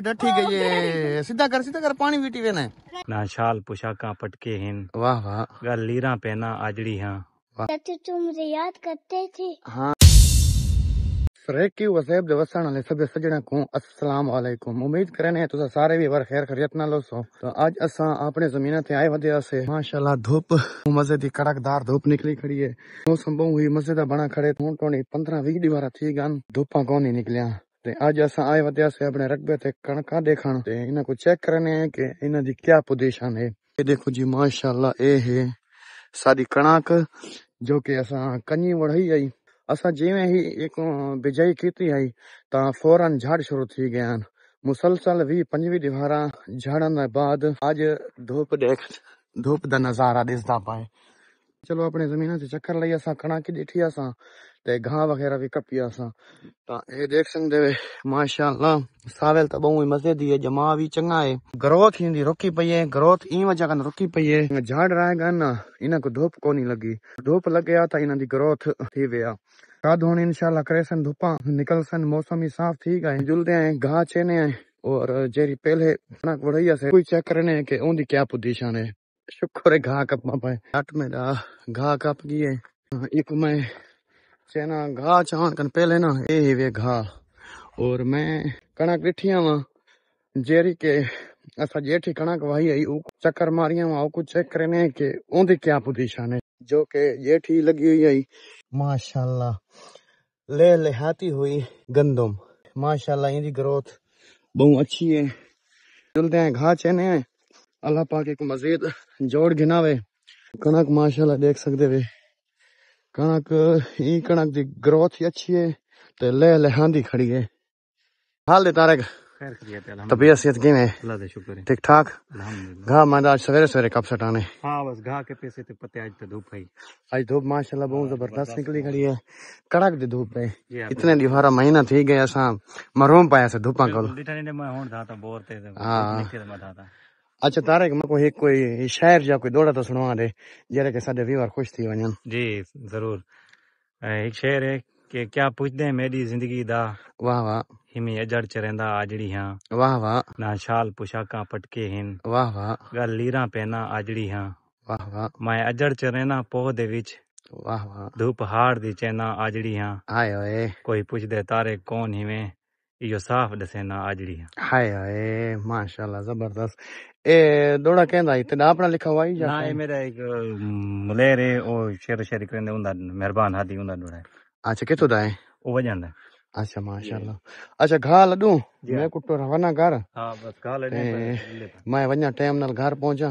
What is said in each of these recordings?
डठी गई है सीधा कर सीधा कर पानी पीटी वे ना शाल पोशाका पटके हिन। वाह वाह। गल लीरा पहना आजड़ी हाँ। तो तुम मुझे याद करते थे। हाँ। सरेकी वसेब वाले को। अस्सलाम वालेकुम। उम्मीद करने तुसा सारे भी खैर खैरियत नाल होसो तो आज असा अपने ज़मीन ते आए वदे से माशाल्लाह धूप। मज़े दी कड़कदार धूप निकली खड़ी है। मौसम बहु ही मज़े दा बना खड़े। हूँ टोनी 15 20 दीवारा थी गन। धूपा कोनी निकलिया। आज असा आए से अपने रकबे ते कणका देखण। ते इना को चेक करने कि इना दी क्या पोजीशन है। ये देखो जी, माशाल्लाह, ए है सादी कणक जो कि असा कनी वढ़ी आई। असा जिवें ही एक बिजाई की आई, ता फ़ौरन झाड़ शुरू थी गया मुसलसल भी पंजवी दीवारा झाड़न बाद आज धूप देख, धूप दा नज़ारा दिसदा पाए। चलो अपने ज़मीन से चक्कर लई असा कणा की डिठी असा, ते घाह वगैरह भी कपी असा। ता ए देख सकदे वे माशाअल्लाह सावेल तो बहु मज़े दी है जमा भी चंगा है ग्रोथ इंदी रुकी पई है ग्रोथ ई वजह कन रुकी पई है झाड़ रहेगा ना, इना को धूप कोनी लगी। धूप लग गया था इना दी ग्रोथ थी गया खाद होने इंशाल्लाह करे सन धूपा निकल सन मौसम ही साफ़ थी गए जुलते हैं घाह चेने हैं और जेरी पहले कणक से कोई चेक करने है कि उनकी क्या पोजीशन है शुक्र है घा कप पाए हट में दा घाह कप गई है एक मैं चेना घाह चाहन कन पहले ना, ए ही वे घाह और मैं कणक डिठिया वा, जेरी के असा जेठी कणक वाही आई ऊ चक्कर मारिया वा कुछ चेक करने है कि उनकी क्या पोजीशन है जो के जेठी लगी हुई आई। माशाल्लाह, ले लेहाती हुई गंदम। माशाल्लाह इनकी ग्रोथ बहुत अच्छी है। चलते हैं घाह चेने हैं। अल्लाह पाक एक मजीद जोड़ गिनावे कणक माशाल्लाह देख सकते वे। कणक ई कणक दी ग्रोथ ही अच्छी है ते ले लेहांदी खड़ी है। हाल दे तारक। है तबीयत सेहत किवें है? अल्लाह दा शुक्र है। ठीक ठाक अल्हम्दुलिल्लाह। घाह मैं आज सवेरे सवेरे कब सटाने। हाँ बस घाह के पैसे ते पत्ते आज तो धूप है। आज धूप माशाल्लाह बहुत ज़बरदस्त निकली खड़ी है। कड़क दी धूप है। हाँ इतने दीवारा महीना थी गए असा मरूम पाया से धूपा को लिटने ने मैं होण था बोर ते हाँ। निकल मैं था अच्छा तारे मैं कोई एक कोई शायर या कोई दौड़ा तो सुनवा दे जरे के साडे व्यूअर खुश थी वज़न जी ज़रूर अ, एक शेर है कि क्या पुछदे हैं मेरी ज़िंदगी दा वाह वाह हिमी अजड़ च रहिंदा आजड़ी हाँ वाह वाह ना शाल पोशाका पटके हिन वाह वाह गल लीरा पहना आजड़ी हाँ वाह वाह मैं अजड़ च रहना पोह दे विच वाह वाह धूप हार दी चैना आजड़ी हाँ हाय ओए कोई पुछदे तारे कौन हिवे इहो साफ़ दसे ना आजड़ी हाय ओए माशाल्लाह ज़बरदस्त। ए दौड़ा कहंदा इते अपना लिखा हुआ ही ना ये मेरा एक मलेर ओ शेर शेर करंदे उंदा मेहरबान हादी उंदा डोड़ा। अच्छा किथों दा है? ओ वज़न है अच्छा माशाल्लाह। अच्छा घा लडू हाँ। मैं कुटो रवाना घर? हाँ बस कहा ले ए, मैं वन्या टाइम नाल घर पहुँचा।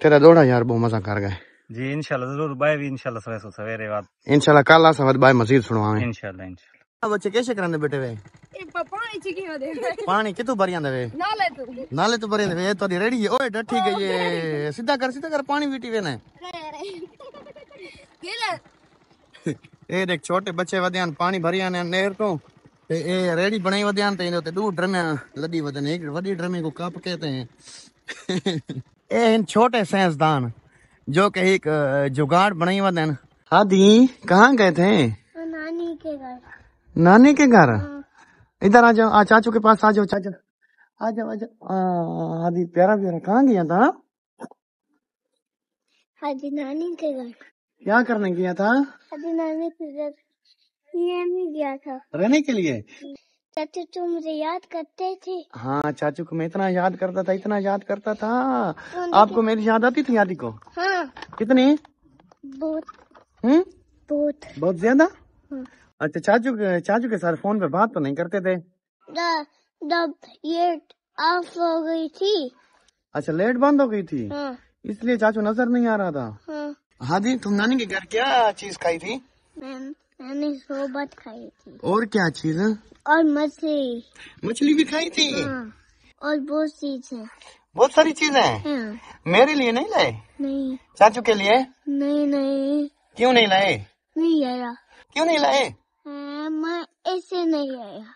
तेरा दौड़ा यार बहुत मज़ा कर गए जी इंशाल्लाह ज़रूर बाय भी इंशाल्लाह सवेरे सवेरे बाद इंशाल्लाह कल आ सवद बाय मजीद सुनवावे इंशाल्लाह इंशाल्लाह बच्चे कैसे कराने बैठे हुए? पानी कितु भरी आंदे वे नाले तो। नाले तो भरी आंदे वे तो रेडी है। ओए डठी गई है सीधा कर सीधा कर पानी बीटी वे ने। ए देख छोटे बच्चे वदियान पानी भरी आने नहर तो ते ए रेडी बनाई वदियान ते तो इनो ते तो दू ड्रमे लदी वदन एक वडी ड्रमे को कप कहते हैं। ए इन छोटे साइंसदान जो के एक जुगाड़ बनाई वदन हादी कहाँ गए थे? नानी के घर। नानी के घर? इधर आ जाओ आ चाचू के पास आ जाओ चाचा। आ जाओ आ जाओ। आ, हादी प्यारा प्यारा कहाँ गया था? हाजी नानी के घर। क्या करने गया था? हाजी नानी के घर। गया था। रहने के लिए? चाचू तुम मुझे याद करते थे। हाँ चाचू को मैं इतना याद करता था इतना याद करता था। आपको मेरी याद आती थी यादी को? हाँ। कितनी? बहुत। हम्म? बहुत। बहुत ज़्यादा? हाँ। अच्छा चाचू चाचू के साथ फ़ोन पे बात तो नहीं करते थे? द- जब ये ऑफ़ हो गई थी। अच्छा लेट बंद हो गई थी? हाँ। इसलिए चाचू नज़र नहीं आ रहा था? हाँ। हाँ जी तुम नानी के घर क्या चीज़ खाई थी? मैंने सोबत खाई थी। और क्या चीज़? है और मछली। मछली भी खाई थी? हाँ और बहुत चीज़ है। बहुत सारी चीज़ें हाँ। मेरे लिए नहीं लाए? नहीं। चाचू के लिए? नहीं नहीं। क्यों नहीं लाए? नहीं आया। क्यों नहीं लाए? हाँ, मैं ऐसे नहीं आया